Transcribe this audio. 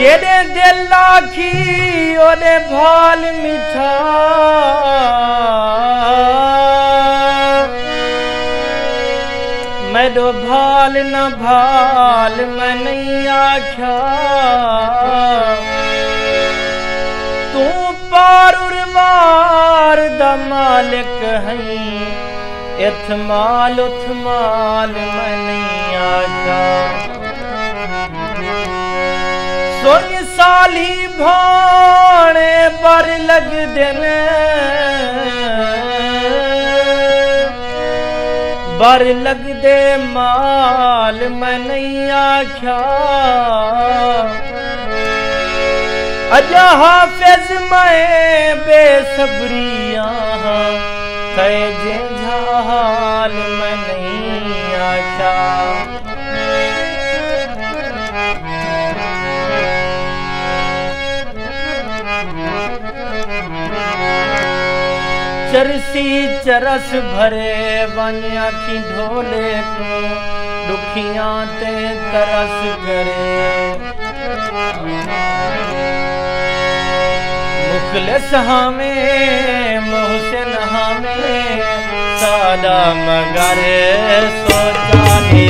जेड़े दिल लाखी, ओदे भाल मिठा। मेडो भाल न भाल, मैं नहीं आख्या। तू पार उर्वार दा मालिक है इथ माल उथ माल, मैं नहीं आख्या। साली भाणे पर लग देने बर लग दे माल मैं नहीं आख्या अजा हाफिज मैं बेसब्रिया थे जिंझा हाल मैं नहीं आख्या चरसी चरस भरे वन आखी ढोले को दुखियाँ ते तरस करे। मुखलिस हमें मोहसिन हमें सादा मगर सोचा नहीं